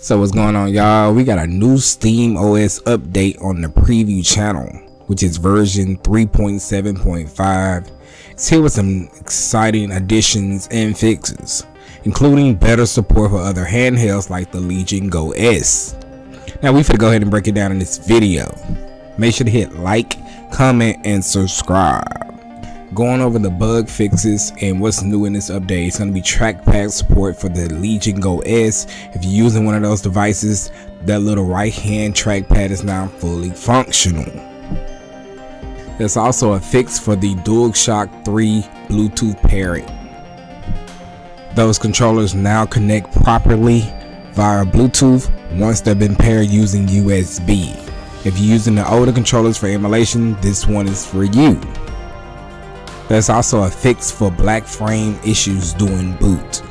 So what's going on y'all? We got a new Steam OS update on the preview channel, which is version 3.7.5. It's here with some exciting additions and fixes, including better support for other handhelds like the Legion Go S. Now we finna go ahead and break it down in this video. Make sure to hit like, comment, and subscribe going over the bug fixes and what's new in this update. It's going to be trackpad support for the Legion Go S. If you're using one of those devices, that little right hand trackpad is now fully functional. There's also a fix for the DualShock 3 Bluetooth pairing. Those controllers now connect properly via Bluetooth once they've been paired using USB. If you're using the older controllers for emulation, this one is for you. There's also a fix for black frame issues during boot.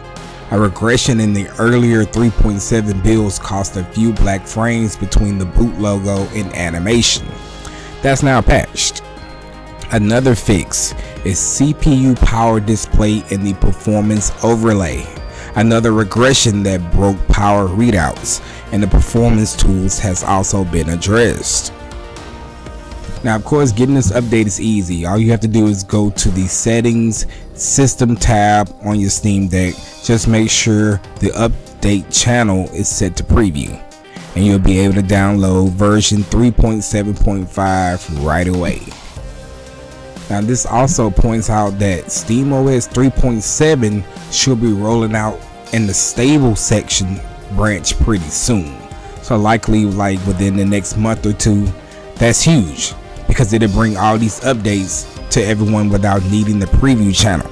A regression in the earlier 3.7 builds caused a few black frames between the boot logo and animation. That's now patched. Another fix is CPU power display in the performance overlay. Another regression that broke power readouts and the performance tools has also been addressed. Now, of course, getting this update is easy. All you have to do is go to the settings system tab on your Steam Deck. Just make sure the update channel is set to preview and you'll be able to download version 3.7.5 right away. Now this also points out that SteamOS 3.7 should be rolling out in the stable section branch pretty soon. So likely like within the next month or two. That's huge because it'll bring all these updates to everyone without needing the preview channel.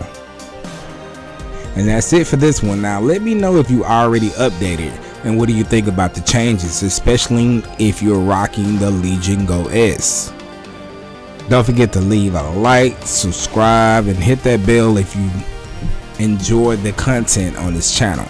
And that's it for this one. Now let me know if you already updated and what do you think about the changes, especially if you're rocking the Legion Go S. Don't forget to leave a like, subscribe, and hit that bell if you enjoyed the content on this channel.